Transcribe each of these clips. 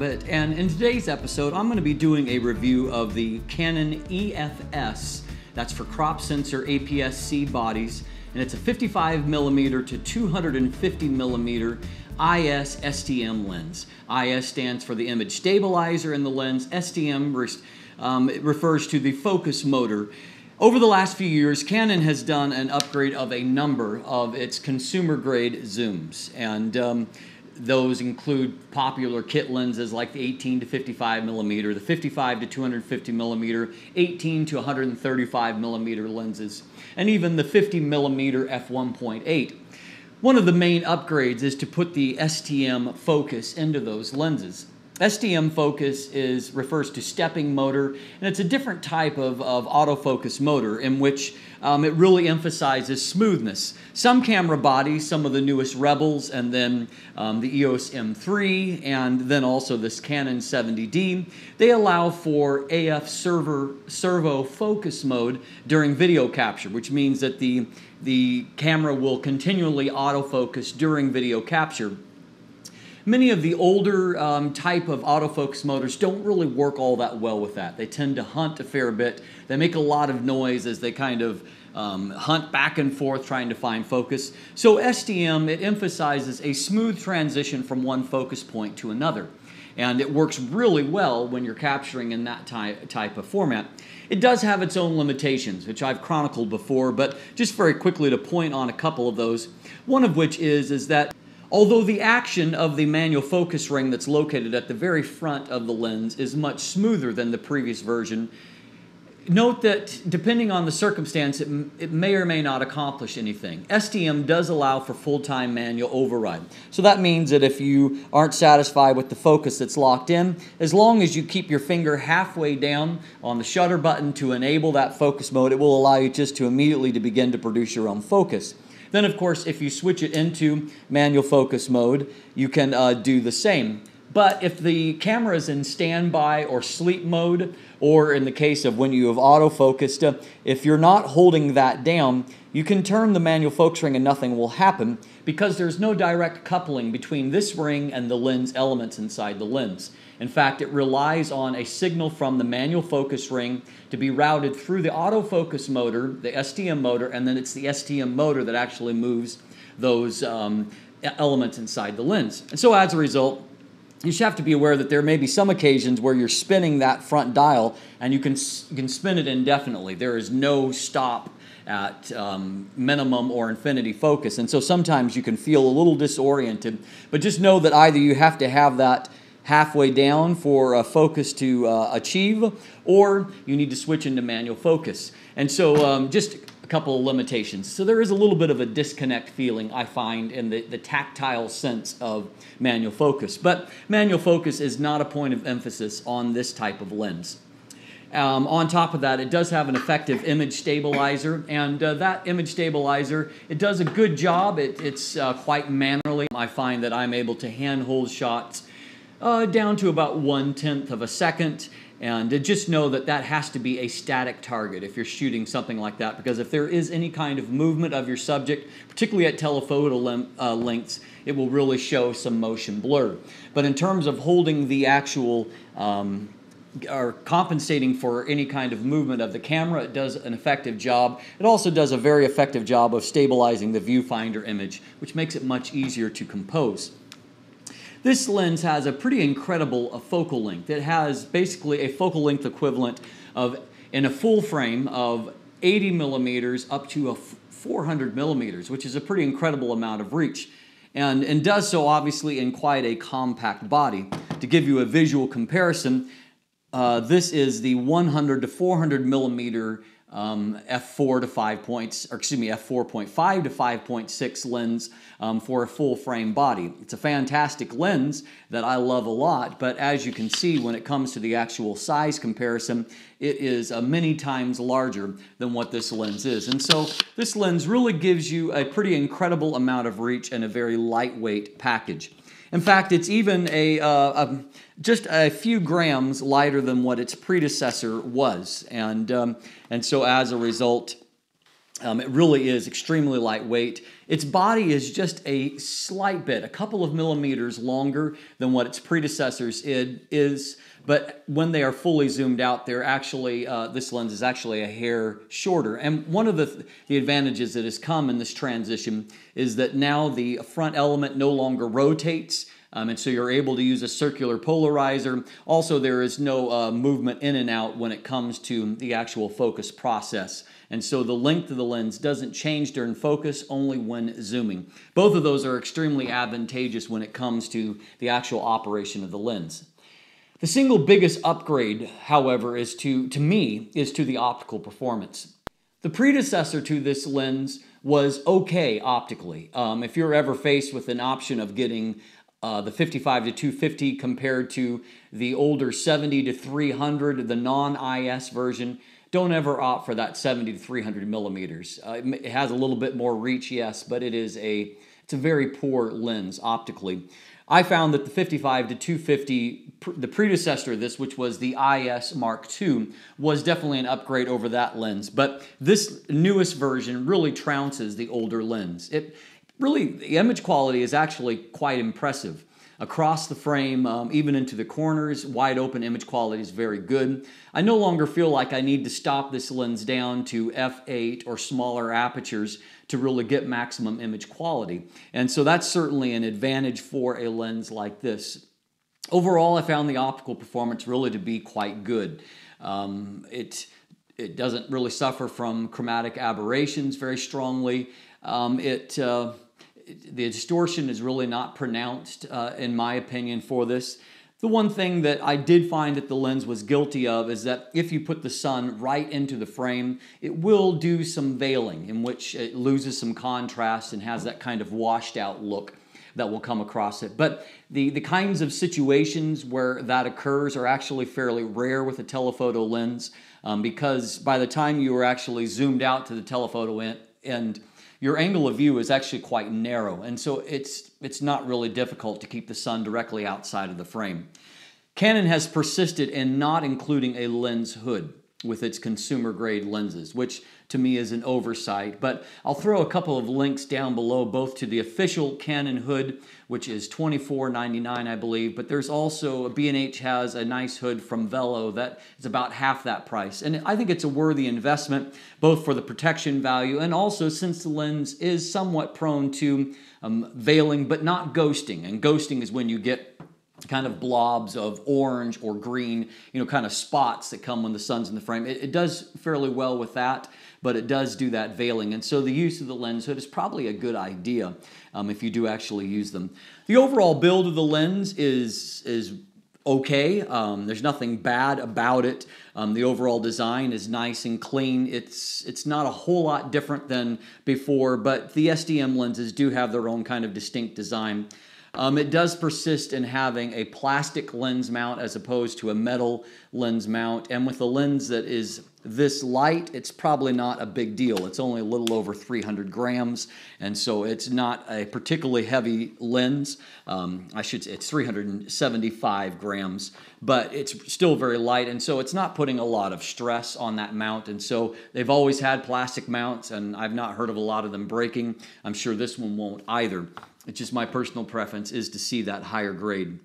Abbott, and in today's episode, I'm going to be doing a review of the Canon EF-S. That's for crop sensor APS-C bodies, and it's a 55 millimeter to 250 millimeter IS STM lens. IS stands for the image stabilizer in the lens. STM um, refers to the focus motor. Over the last few years, Canon has done an upgrade of a number of its consumer grade zooms. And um, those include popular kit lenses like the 18 to 55 millimeter, the 55 to 250 millimeter, 18 to 135 millimeter lenses, and even the 50 millimeter f1.8. One of the main upgrades is to put the STM focus into those lenses. STM focus is refers to stepping motor, and it's a different type of, of autofocus motor in which um, it really emphasizes smoothness. Some camera bodies, some of the newest Rebels, and then um, the EOS M3, and then also this Canon 70D, they allow for AF server, servo focus mode during video capture, which means that the, the camera will continually autofocus during video capture. Many of the older um, type of autofocus motors don't really work all that well with that. They tend to hunt a fair bit. They make a lot of noise as they kind of um, hunt back and forth trying to find focus. So STM, it emphasizes a smooth transition from one focus point to another. And it works really well when you're capturing in that type, type of format. It does have its own limitations, which I've chronicled before, but just very quickly to point on a couple of those. One of which is, is that Although the action of the manual focus ring that's located at the very front of the lens is much smoother than the previous version, note that depending on the circumstance, it, it may or may not accomplish anything. STM does allow for full-time manual override. So that means that if you aren't satisfied with the focus that's locked in, as long as you keep your finger halfway down on the shutter button to enable that focus mode, it will allow you just to immediately to begin to produce your own focus. Then, of course, if you switch it into manual focus mode, you can uh, do the same. But if the camera is in standby or sleep mode, or in the case of when you have autofocused, uh, if you're not holding that down, you can turn the manual focus ring and nothing will happen because there's no direct coupling between this ring and the lens elements inside the lens. In fact, it relies on a signal from the manual focus ring to be routed through the autofocus motor, the STM motor, and then it's the STM motor that actually moves those um, elements inside the lens. And so as a result, you should have to be aware that there may be some occasions where you're spinning that front dial and you can, you can spin it indefinitely. There is no stop at um, minimum or infinity focus. And so sometimes you can feel a little disoriented, but just know that either you have to have that halfway down for a focus to uh, achieve, or you need to switch into manual focus. And so um, just a couple of limitations. So there is a little bit of a disconnect feeling I find in the, the tactile sense of manual focus. But manual focus is not a point of emphasis on this type of lens. Um, on top of that, it does have an effective image stabilizer, and uh, that image stabilizer, it does a good job. It, it's uh, quite mannerly. I find that I'm able to handhold shots uh, down to about one tenth of a second. And just know that that has to be a static target if you're shooting something like that, because if there is any kind of movement of your subject, particularly at telephoto lem- uh, lengths, it will really show some motion blur. But in terms of holding the actual um, or compensating for any kind of movement of the camera. It does an effective job. It also does a very effective job of stabilizing the viewfinder image, which makes it much easier to compose. This lens has a pretty incredible uh, focal length. It has basically a focal length equivalent of, in a full frame, of 80 millimeters up to a 400 millimeters, which is a pretty incredible amount of reach. And, and does so obviously in quite a compact body. To give you a visual comparison, uh, this is the 100 to 400 millimeter um, f4 to 5 points, or excuse me, f4.5 to 5.6 lens um, for a full frame body. It's a fantastic lens that I love a lot, but as you can see, when it comes to the actual size comparison, it is many times larger than what this lens is. And so this lens really gives you a pretty incredible amount of reach and a very lightweight package. In fact, it's even a, uh, a, just a few grams lighter than what its predecessor was. And, um, and so as a result, Um, it really is extremely lightweight. Its body is just a slight bit, a couple of millimeters longer than what its predecessors is. But when they are fully zoomed out, they're actually uh, this lens is actually a hair shorter. And one of the the advantages that has come in this transition is that now the front element no longer rotates. Um, and so you're able to use a circular polarizer. Also, there is no uh, movement in and out when it comes to the actual focus process. And so the length of the lens doesn't change during focus, only when zooming. Both of those are extremely advantageous when it comes to the actual operation of the lens. The single biggest upgrade, however, is to, to me, is to the optical performance. The predecessor to this lens was okay optically. Um, if you're ever faced with an option of getting uh, the 55 to 250 compared to the older 70 to 300, the non-IS version, don't ever opt for that 70 to 300 millimeters. Uh, it has a little bit more reach, yes, but it is a it's a very poor lens optically. I found that the 55 to 250, the predecessor of this, which was the IS Mark II, was definitely an upgrade over that lens. But this newest version really trounces the older lens. It really, the image quality is actually quite impressive across the frame, um, even into the corners. Wide open image quality is very good. I no longer feel like I need to stop this lens down to f8 or smaller apertures to really get maximum image quality. And so that's certainly an advantage for a lens like this. Overall, I found the optical performance really to be quite good. Um, it, it doesn't really suffer from chromatic aberrations very strongly. Um, it uh, the distortion is really not pronounced, uh, in my opinion, for this. The one thing that I did find that the lens was guilty of is that if you put the sun right into the frame, it will do some veiling in which it loses some contrast and has that kind of washed out look that will come across it. But the, the kinds of situations where that occurs are actually fairly rare with a telephoto lens um, because by the time you are actually zoomed out to the telephoto end, end your angle of view is actually quite narrow, and so it's, it's not really difficult to keep the sun directly outside of the frame. Canon has persisted in not including a lens hood with its consumer grade lenses, which to me is an oversight. But I'll throw a couple of links down below, both to the official Canon hood, which is $24.99, I believe, but there's also, B&H has a nice hood from Vello that is about half that price. And I think it's a worthy investment, both for the protection value and also since the lens is somewhat prone to um, veiling, but not ghosting. And ghosting is when you get kind of blobs of orange or green, you know, kind of spots that come when the sun's in the frame. It, it, does fairly well with that, but it does do that veiling. And so the use of the lens hood is probably a good idea um, if you do actually use them. The overall build of the lens is, is okay. Um, there's nothing bad about it. Um, the overall design is nice and clean. It's it's not a whole lot different than before, but the STM lenses do have their own kind of distinct design. Um, it does persist in having a plastic lens mount as opposed to a metal lens mount. And with a lens that is this light, it's probably not a big deal. It's only a little over 300 grams, and so it's not a particularly heavy lens. Um, I should say it's 375 grams, but it's still very light, and so it's not putting a lot of stress on that mount. And so they've always had plastic mounts, and I've not heard of a lot of them breaking. I'm sure this one won't either. It's just my personal preference is to see that higher grade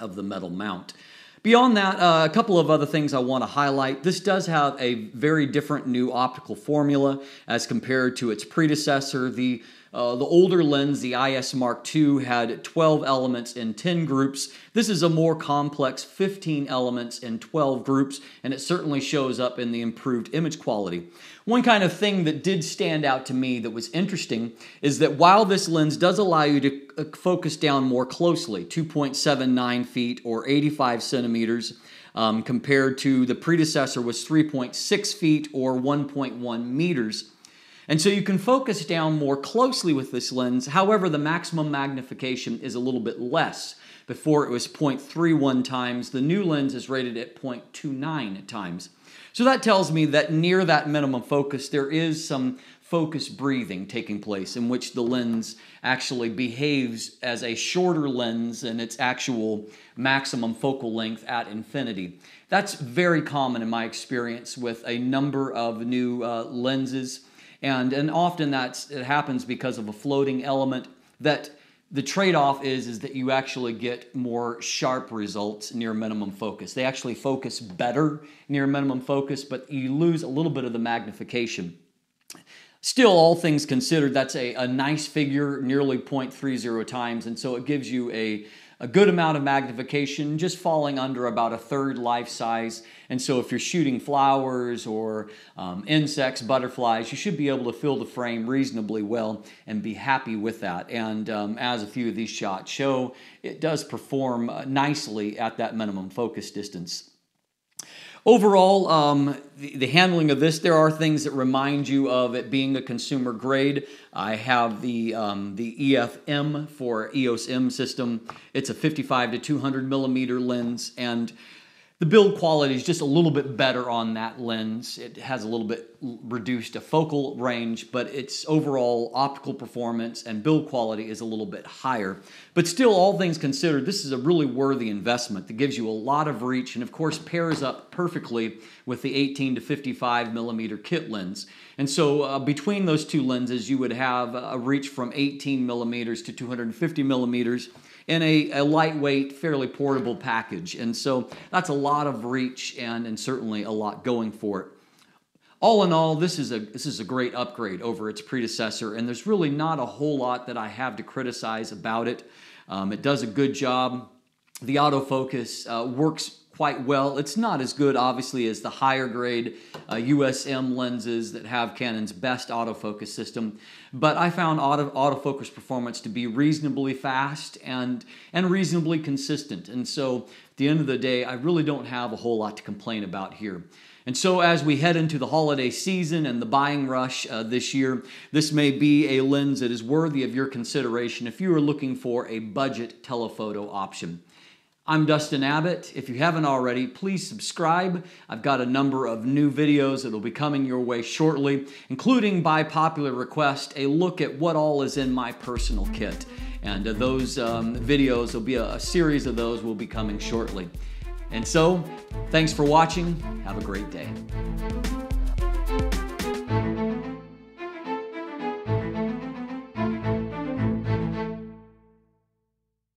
of the metal mount. Beyond that, uh, a couple of other things I want to highlight. This does have a very different new optical formula as compared to its predecessor. The uh, the older lens, the IS Mark II, had 12 elements in 10 groups. This is a more complex 15 elements in 12 groups, and it certainly shows up in the improved image quality. One kind of thing that did stand out to me that was interesting is that while this lens does allow you to uh, focus down more closely, 2.79 feet or 85 centimeters, um, compared to the predecessor was 3.6 feet or 1.1 meters. And so you can focus down more closely with this lens. However, the maximum magnification is a little bit less. Before it was 0.31 times. The new lens is rated at 0.29 times. So that tells me that near that minimum focus, there is some focus breathing taking place in which the lens actually behaves as a shorter lens than its actual maximum focal length at infinity. That's very common in my experience with a number of new uh, lenses And, and often that's, it happens because of a floating element that the trade-off is, is that you actually get more sharp results near minimum focus. They actually focus better near minimum focus, but you lose a little bit of the magnification. Still, all things considered, that's a, a nice figure, nearly 0.30 times, and so it gives you a, a good amount of magnification, just falling under about a third life size. And so if you're shooting flowers or um, insects, butterflies, you should be able to fill the frame reasonably well and be happy with that. And um, as a few of these shots show, it does perform uh, nicely at that minimum focus distance. Overall, um, the, the, handling of this, there are things that remind you of it being a consumer grade. I have the, um, the EF-M for EOS M system. It's a 55 to 200 millimeter lens, and the build quality is just a little bit better on that lens. It has a little bit reduced a focal range, but its overall optical performance and build quality is a little bit higher. But still, all things considered, this is a really worthy investment that gives you a lot of reach and, of course, pairs up perfectly with the 18 to 55 millimeter kit lens. And so, uh, between those two lenses, you would have a reach from 18 millimeters to 250 millimeters in a, a lightweight, fairly portable package. And so that's a lot of reach and, and certainly a lot going for it. All in all, this is a this is a great upgrade over its predecessor, and there's really not a whole lot that I have to criticize about it. Um, it does a good job. The autofocus uh, works quite well. It's not as good, obviously, as the higher grade uh, USM lenses that have Canon's best autofocus system, but I found auto, autofocus performance to be reasonably fast and, and reasonably consistent. And so, at the end of the day, I really don't have a whole lot to complain about here. And so, as we head into the holiday season and the buying rush uh, this year, this may be a lens that is worthy of your consideration if you are looking for a budget telephoto option. I'm Dustin Abbott. If you haven't already, please subscribe. I've got a number of new videos that will be coming your way shortly, including by popular request, a look at what all is in my personal kit. And uh, those um, videos will be a, a series of those will be coming shortly. And so, thanks for watching. Have a great day.